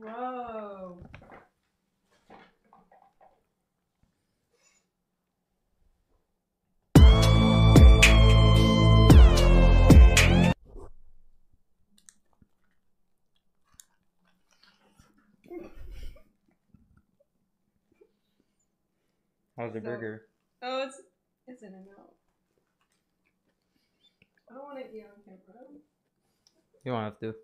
Whoa. How's the So- burger? Oh, it's it's in and out. I don't want to eat on camera. You don't have to.